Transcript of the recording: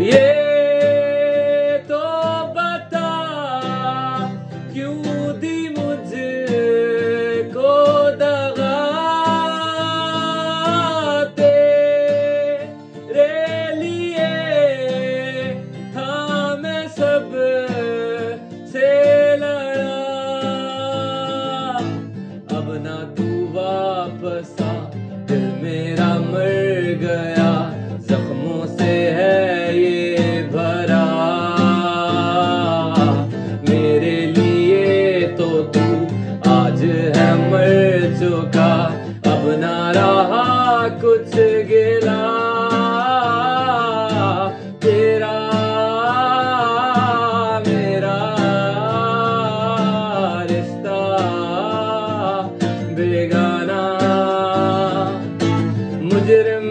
ये तो बता क्यों दी मुझको दगा तेरे लिए था मैं सबसे लड़ा। अब ना तू वापस आ चीज़ों का अब ना रहा कुछ गिला। तेरा मेरा रिश्ता बेगाना। मुजरिम